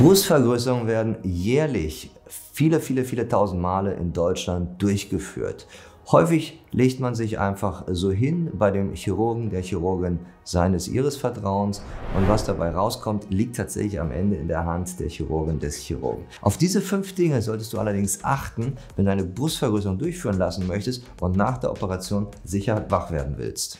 Brustvergrößerungen werden jährlich viele, viele, viele tausend Male in Deutschland durchgeführt. Häufig legt man sich einfach so hin bei dem Chirurgen, der Chirurgin seines ihres Vertrauens und was dabei rauskommt, liegt tatsächlich am Ende in der Hand der Chirurgin des Chirurgen. Auf diese fünf Dinge solltest du allerdings achten, wenn du eine Brustvergrößerung durchführen lassen möchtest und nach der Operation sicher wach werden willst.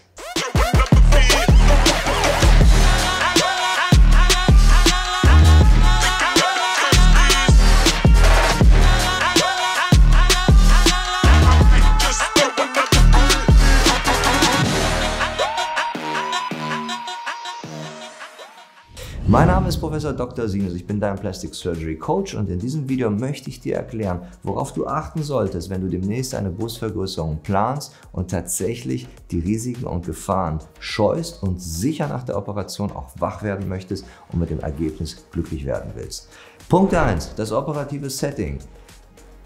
Ist Professor Dr. Sinus, ich bin dein Plastic Surgery Coach und in diesem Video möchte ich dir erklären, worauf du achten solltest, wenn du demnächst eine Brustvergrößerung planst und tatsächlich die Risiken und Gefahren scheust und sicher nach der Operation auch wach werden möchtest und mit dem Ergebnis glücklich werden willst. Punkt 1, das operative Setting.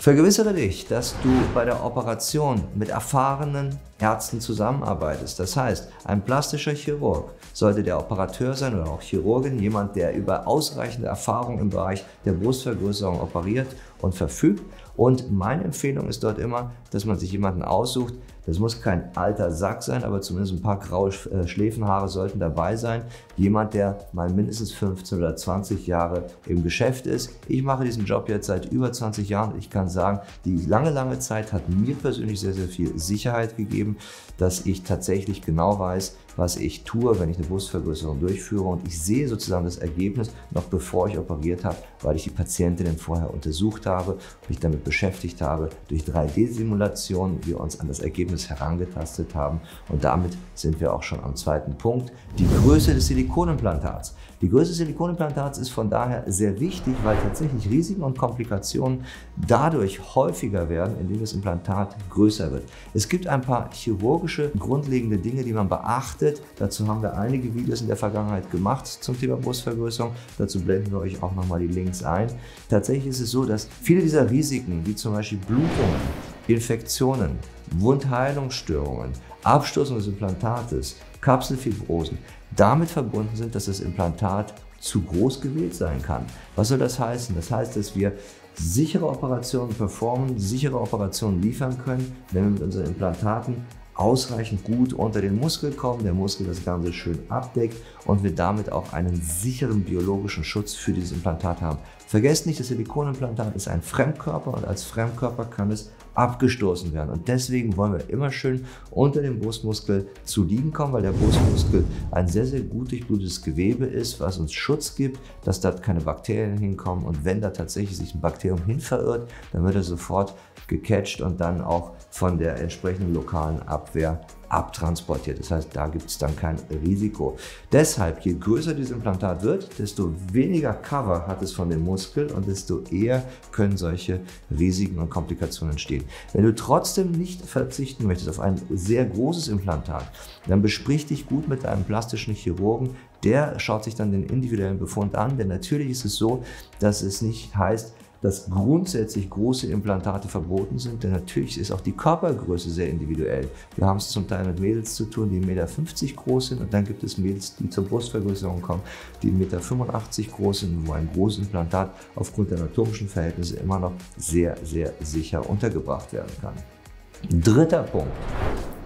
Vergewissere dich, dass du bei der Operation mit erfahrenen Ärzten zusammenarbeitest. Das heißt, ein plastischer Chirurg sollte der Operateur sein oder auch Chirurgin, jemand, der über ausreichende Erfahrung im Bereich der Brustvergrößerung operiert und verfügt. Und meine Empfehlung ist dort immer, dass man sich jemanden aussucht, das muss kein alter Sack sein, aber zumindest ein paar graue äh, Schläfenhaare sollten dabei sein. Jemand, der mal mindestens 15 oder 20 Jahre im Geschäft ist. Ich mache diesen Job jetzt seit über 20 Jahren. Ich kann sagen, die lange, lange Zeit hat mir persönlich sehr, sehr viel Sicherheit gegeben, dass ich tatsächlich genau weiß, was ich tue, wenn ich eine Brustvergrößerung durchführe. Und ich sehe sozusagen das Ergebnis noch bevor ich operiert habe, weil ich die Patientinnen vorher untersucht habe, mich damit beschäftigt habe, durch 3D-Simulationen wir uns an das Ergebnis herangetastet haben. Und damit sind wir auch schon am zweiten Punkt, die Größe des Silikonimplantats. Die Größe des Silikonimplantats ist von daher sehr wichtig, weil tatsächlich Risiken und Komplikationen dadurch häufiger werden, indem das Implantat größer wird. Es gibt ein paar chirurgische grundlegende Dinge, die man beachtet. Dazu haben wir einige Videos in der Vergangenheit gemacht zum Thema Brustvergrößerung. Dazu blenden wir euch auch nochmal die Links ein. Tatsächlich ist es so, dass viele dieser Risiken, wie zum Beispiel Blutungen, Infektionen, Wundheilungsstörungen, Abstoßung des Implantates, Kapselfibrosen damit verbunden sind, dass das Implantat zu groß gewählt sein kann. Was soll das heißen? Das heißt, dass wir sichere Operationen performen, sichere Operationen liefern können, wenn wir mit unseren Implantaten ausreichend gut unter den Muskel kommen, der Muskel das Ganze schön abdeckt und wir damit auch einen sicheren biologischen Schutz für dieses Implantat haben. Vergesst nicht, das Silikonimplantat ist ein Fremdkörper und als Fremdkörper kann es abgestoßen werden. Und deswegen wollen wir immer schön unter dem Brustmuskel zu liegen kommen, weil der Brustmuskel ein sehr, sehr gut durchblutetes Gewebe ist, was uns Schutz gibt, dass dort keine Bakterien hinkommen. Und wenn da tatsächlich sich ein Bakterium hin verirrt, dann wird er sofort gecatcht und dann auch von der entsprechenden lokalen Abwehr abtransportiert. Das heißt, da gibt es dann kein Risiko. Deshalb, je größer dieses Implantat wird, desto weniger Cover hat es von dem Muskel und desto eher können solche Risiken und Komplikationen entstehen. Wenn du trotzdem nicht verzichten möchtest auf ein sehr großes Implantat, dann besprich dich gut mit einem plastischen Chirurgen, der schaut sich dann den individuellen Befund an, denn natürlich ist es so, dass es nicht heißt, dass grundsätzlich große Implantate verboten sind, denn natürlich ist auch die Körpergröße sehr individuell. Wir haben es zum Teil mit Mädels zu tun, die 1,50 Meter groß sind und dann gibt es Mädels, die zur Brustvergrößerung kommen, die 1,85 Meter groß sind, wo ein großes Implantat aufgrund der anatomischen Verhältnisse immer noch sehr, sehr sicher untergebracht werden kann. Dritter Punkt.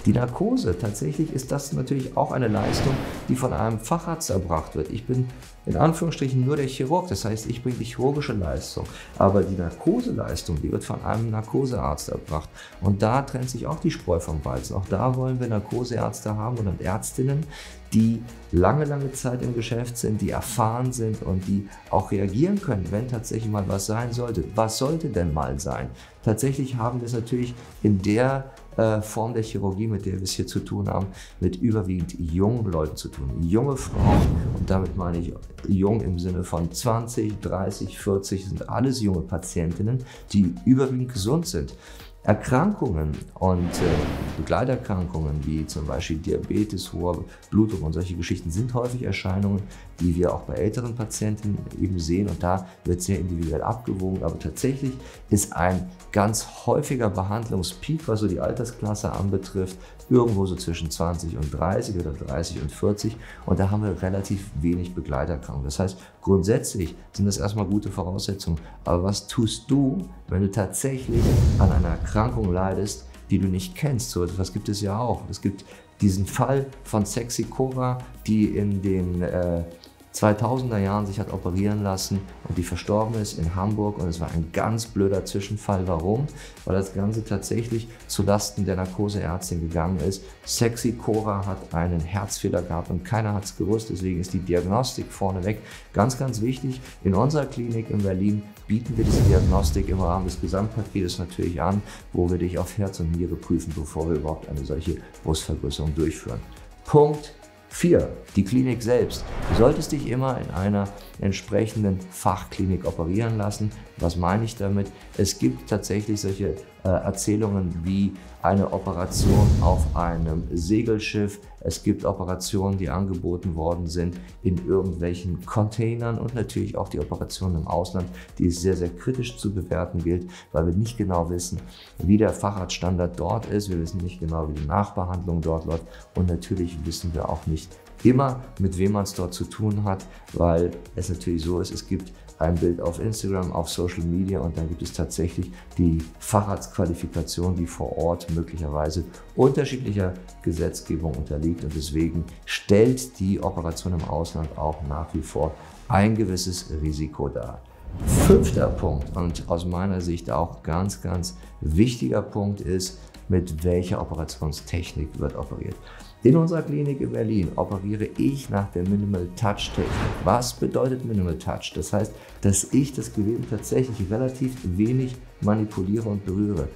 Die Narkose, tatsächlich ist das natürlich auch eine Leistung, die von einem Facharzt erbracht wird. Ich bin in Anführungsstrichen nur der Chirurg, das heißt, ich bringe die chirurgische Leistung. Aber die Narkoseleistung, die wird von einem Narkosearzt erbracht. Und da trennt sich auch die Spreu vom Weizen. Auch da wollen wir Narkoseärzte haben und Ärztinnen, die lange, lange Zeit im Geschäft sind, die erfahren sind und die auch reagieren können, wenn tatsächlich mal was sein sollte. Was sollte denn mal sein? Tatsächlich haben wir es natürlich in der äh, Form der Chirurgie, mit der wir es hier zu tun haben, mit überwiegend jungen Leuten zu tun. Junge Frauen, und damit meine ich jung im Sinne von 20, 30, 40, sind alles junge Patientinnen, die überwiegend gesund sind. Erkrankungen und äh, Begleiterkrankungen wie zum Beispiel Diabetes, hoher Blutdruck und solche Geschichten sind häufig Erscheinungen, die wir auch bei älteren Patienten eben sehen und da wird sehr individuell abgewogen. Aber tatsächlich ist ein ganz häufiger Behandlungspeak, was so die Altersklasse anbetrifft, irgendwo so zwischen 20 und 30 oder 30 und 40 und da haben wir relativ wenig Begleiterkrankungen. Das heißt, grundsätzlich sind das erstmal gute Voraussetzungen. Aber was tust du, wenn du tatsächlich an einer Erkrankung leidest, die du nicht kennst? So etwas gibt es ja auch. Es gibt diesen Fall von Sexy Cora, die in den äh, 2000er Jahren sich hat operieren lassen und die verstorben ist in Hamburg und es war ein ganz blöder Zwischenfall. Warum? Weil das Ganze tatsächlich zulasten der Narkoseärztin gegangen ist. Sexy Cora hat einen Herzfehler gehabt und keiner hat es gewusst, deswegen ist die Diagnostik vorneweg ganz, ganz wichtig. In unserer Klinik in Berlin bieten wir diese Diagnostik im Rahmen des Gesamtpaketes natürlich an, wo wir dich auf Herz und Niere prüfen, bevor wir überhaupt eine solche Brustvergrößerung durchführen. Punkt 4. Die Klinik selbst. Du solltest dich immer in einer entsprechenden Fachklinik operieren lassen. Was meine ich damit? Es gibt tatsächlich solche äh, Erzählungen wie eine Operation auf einem Segelschiff. Es gibt Operationen, die angeboten worden sind in irgendwelchen Containern und natürlich auch die Operationen im Ausland, die es sehr, sehr kritisch zu bewerten gilt, weil wir nicht genau wissen, wie der Facharztstandard dort ist. Wir wissen nicht genau, wie die Nachbehandlung dort läuft und natürlich wissen wir auch nicht, immer, mit wem man es dort zu tun hat, weil es natürlich so ist, es gibt ein Bild auf Instagram, auf Social Media und dann gibt es tatsächlich die Facharztqualifikation, die vor Ort möglicherweise unterschiedlicher Gesetzgebung unterliegt und deswegen stellt die Operation im Ausland auch nach wie vor ein gewisses Risiko dar. Fünfter Punkt und aus meiner Sicht auch ganz, ganz wichtiger Punkt ist, mit welcher Operationstechnik wird operiert. In unserer Klinik in Berlin operiere ich nach der Minimal Touch Technik. Was bedeutet Minimal Touch? Das heißt, dass ich das Gewebe tatsächlich relativ wenig manipuliere und berühre.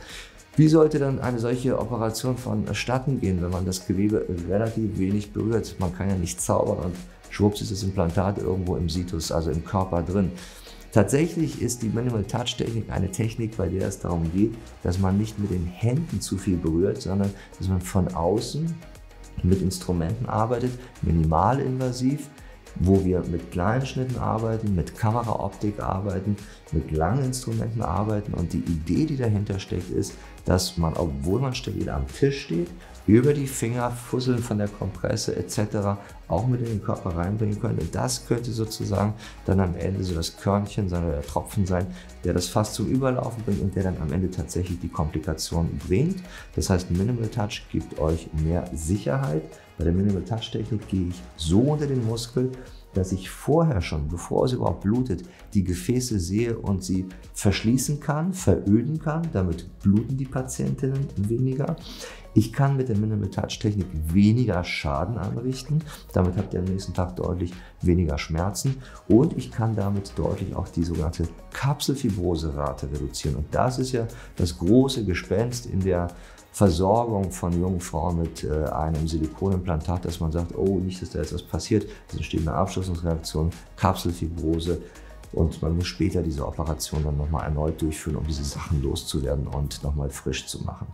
Wie sollte dann eine solche Operation vonstatten gehen, wenn man das Gewebe relativ wenig berührt? Man kann ja nicht zaubern und schwupps ist das Implantat irgendwo im Situs, also im Körper drin. Tatsächlich ist die Minimal Touch Technik eine Technik, bei der es darum geht, dass man nicht mit den Händen zu viel berührt, sondern dass man von außen mit Instrumenten arbeitet, minimalinvasiv, wo wir mit kleinen Schnitten arbeiten, mit Kameraoptik arbeiten, mit langen Instrumenten arbeiten. Und die Idee, die dahinter steckt, ist, dass man, obwohl man stabil am Tisch steht, über die Finger, Fusseln von der Kompresse etc. auch mit in den Körper reinbringen können. Und das könnte sozusagen dann am Ende so das Körnchen sein oder der Tropfen sein, der das fast zum Überlaufen bringt und der dann am Ende tatsächlich die Komplikation bringt. Das heißt, Minimal Touch gibt euch mehr Sicherheit. Bei der Minimal Touch Technik gehe ich so unter den Muskel, dass ich vorher schon, bevor es überhaupt blutet, die Gefäße sehe und sie verschließen kann, veröden kann. Damit bluten die Patientinnen weniger. Ich kann mit der Minimal Touch Technik weniger Schaden anrichten. Damit habt ihr am nächsten Tag deutlich weniger Schmerzen und ich kann damit deutlich auch die sogenannte Kapselfibrose-Rate reduzieren. Und das ist ja das große Gespenst in der Versorgung von jungen Frauen mit äh, einem Silikonimplantat, dass man sagt, oh, nicht, dass da jetzt was passiert, es entsteht eine Abschlussungsreaktion, Kapselfibrose und man muss später diese Operation dann nochmal erneut durchführen, um diese Sachen loszuwerden und nochmal frisch zu machen.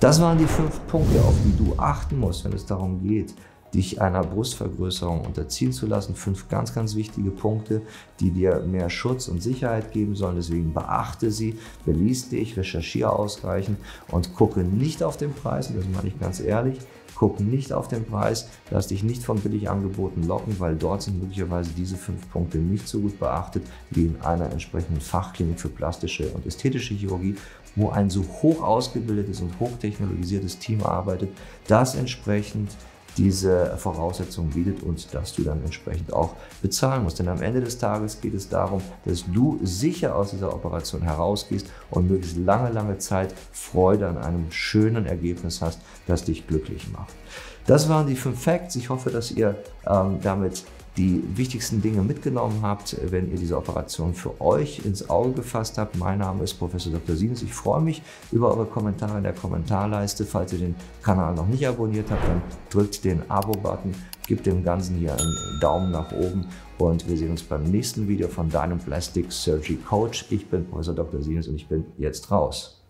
Das waren die fünf Punkte, auf die du achten musst, wenn es darum geht, dich einer Brustvergrößerung unterziehen zu lassen. Fünf ganz, ganz wichtige Punkte, die dir mehr Schutz und Sicherheit geben sollen. Deswegen beachte sie, beließ dich, recherchiere ausreichend und gucke nicht auf den Preis. Das meine ich ganz ehrlich. Guck nicht auf den Preis, lass dich nicht von Billigangeboten locken, weil dort sind möglicherweise diese fünf Punkte nicht so gut beachtet wie in einer entsprechenden Fachklinik für plastische und ästhetische Chirurgie, wo ein so hoch ausgebildetes und hochtechnologisiertes Team arbeitet, das entsprechend diese Voraussetzungen bietet und dass du dann entsprechend auch bezahlen musst. Denn am Ende des Tages geht es darum, dass du sicher aus dieser Operation herausgehst und möglichst lange, lange Zeit Freude an einem schönen Ergebnis hast, das dich glücklich macht. Das waren die fünf Facts. Ich hoffe, dass ihr ähm, damit die wichtigsten Dinge mitgenommen habt, wenn ihr diese Operation für euch ins Auge gefasst habt. Mein Name ist Professor Dr. Sinus. Ich freue mich über eure Kommentare in der Kommentarleiste. Falls ihr den Kanal noch nicht abonniert habt, dann drückt den Abo-Button, gebt dem Ganzen hier einen Daumen nach oben und wir sehen uns beim nächsten Video von deinem Plastic Surgery Coach. Ich bin Professor Dr. Sinus und ich bin jetzt raus.